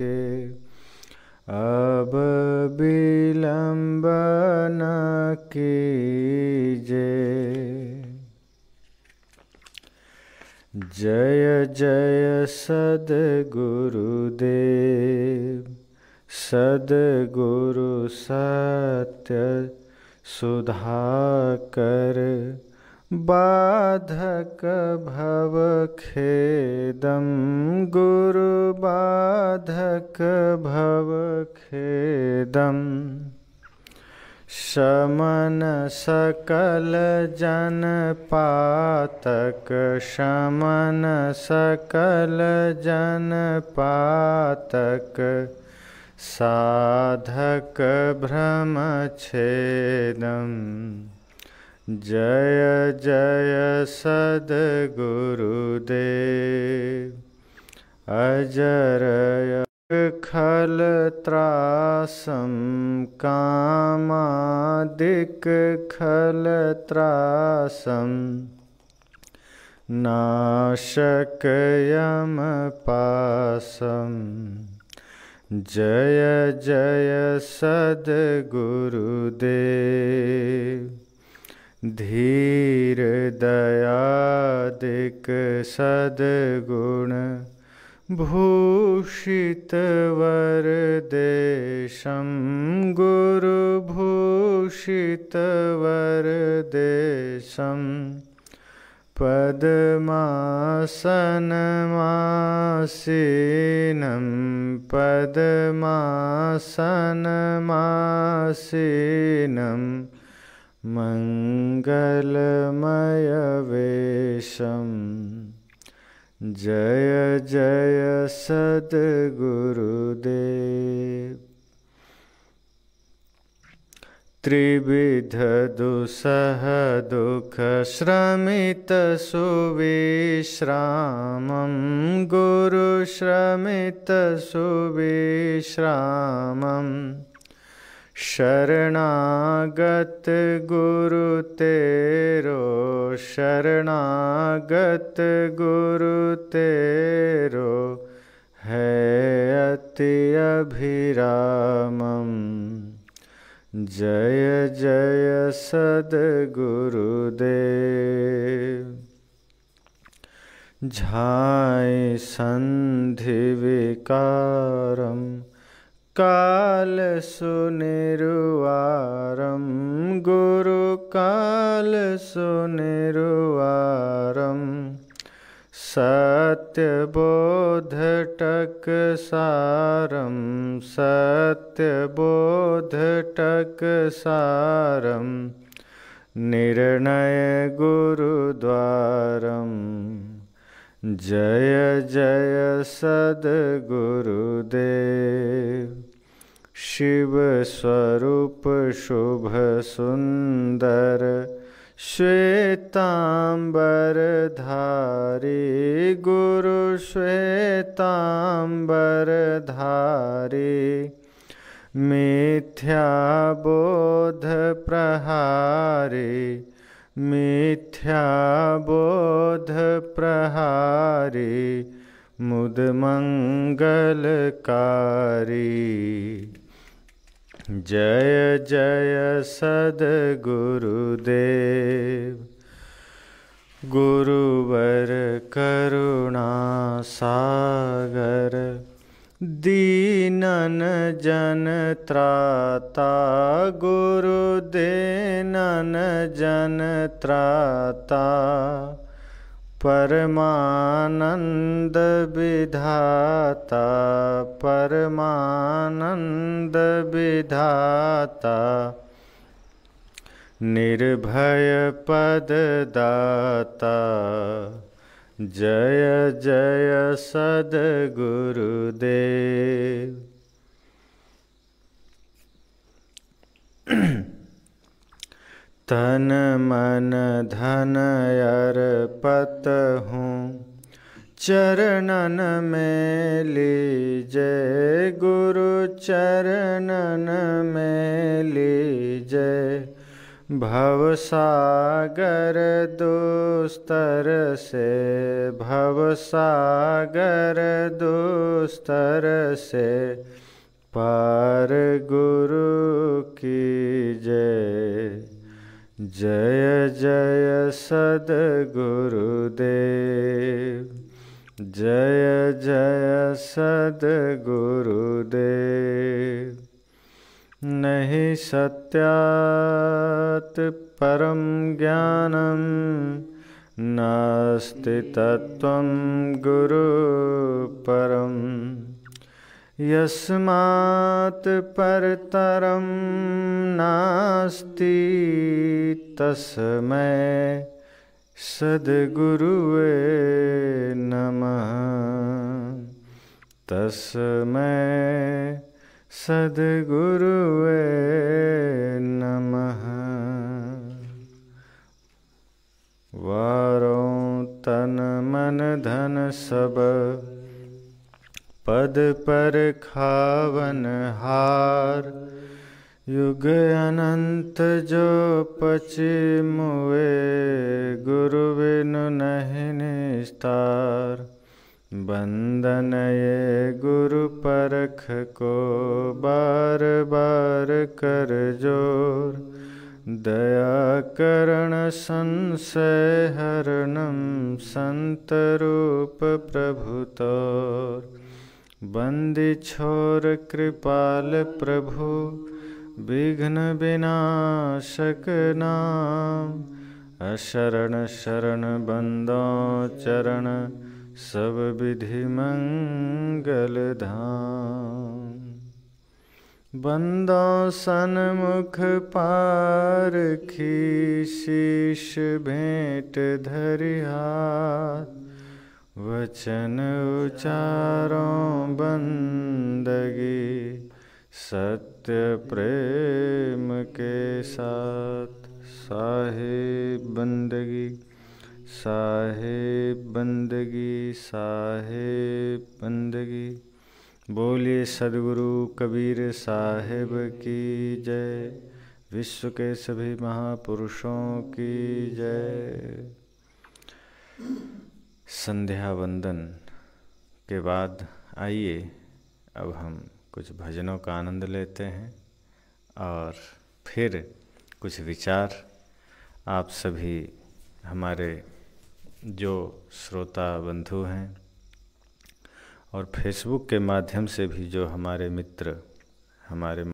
के। अब विलम्ब न कीजे जय जय सद्गुरुदेव सद्गुरु सत्य सुधाकर बाधक भवखेदं गुरुबाधक भवखेदम् शमन सकल जन पातक शमन सकल जन पातक। साधक भ्रमच्छेदम् जय जय सद्गुरुदेव। अजरय खलत्रासं कामादिक्खलत्रासं नाशकयमपासम् जय जय सद्गुरुदेव। धीर दयादिक सद्गुण भूषितवरदेशं गुरुभूषितवरदेशं पद्मासनमासीनं पद्मासनमासीनं मङ्गलमयवेशम्। जय जय सद्गुरुदेव। त्रिविधदुसह दुःखश्रमितसुविश्रामं गुरुश्रमितसुविश्रामम् शरणागत गुरु तेरो शरणागत गुरु तेरो है अति अभिरामम्। जय जय सद्गुरुदेव झाय सन्धिविकारम् कालसुनिरुवारं गुरुकालसुनिरुवारं सत्यबोधटकसारं सत्यबोधटकसारं निर्णयगुरुद्वारम् जय जय सद्गुरुदेव। शिवस्वरूप शुभ सुन्दर श्वेताम्बरधारी गुरु श्वेताम्बर धारी, मिथ्या बोध प्रहारी, मिथ्या बोध प्रहारी, मुद मुदमङ्गलकारी जय जय सद्गुरुदेव। गुरुवर करुणासागर दीनन जन त्राता। गुरुदेनन जन त्राता। परमानंद विधाता परमानंद विधाता। निर्भय पददाता जय जय सद्गुरुदेव। तन मन धन अर्पत हूँ। चरणन में लीजय गुरु चरणन में लीजय भवसागर दुस्तर से भवसागर दुस्तर से। पार गुरु की जय। जय जय सदगुरुदेव। जय जय सदगुरुदेव। नहि सत्यात् परं ज्ञानं नास्ति तत्त्वं गुरुपरम्। यस्मात् परतरं नास्ति तस्मै सद्गुरुवे नमः। तस्मै सद्गुरुवे नमः। वारों तन मन धन सब पद पर खावन हार। युग अनंत जो पचि मुए गुरु बिनु नहीं निस्तार। बंदन ये गुरु परख को बार बार कर ज़ोर। दया करण संशय हरणम, संत रूप प्रभु तोर। बंदी छोर कृपाल प्रभु, विघ्न विनाशक नाम। अशरण शरण बंदो चरण, सब विधि मंगल धाम। बंदो सन्मुख पार खी शीश भेंट धरिहार वचन उचारों बंदगी, सत्य प्रेम के साथ साहेब बंदगी साहेब बंदगी साहेब बंदगी। बोलिए सदगुरु कबीर साहेब की जय, विश्व के सभी महापुरुषों की जय। संध्या वंदन के बाद आइए, अब हम कुछ भजनों का आनंद लेते हैं और फिर कुछ विचार। आप सभी हमारे जो श्रोता बंधु हैं और फेसबुक के माध्यम से भी जो हमारे मित्र, हमारे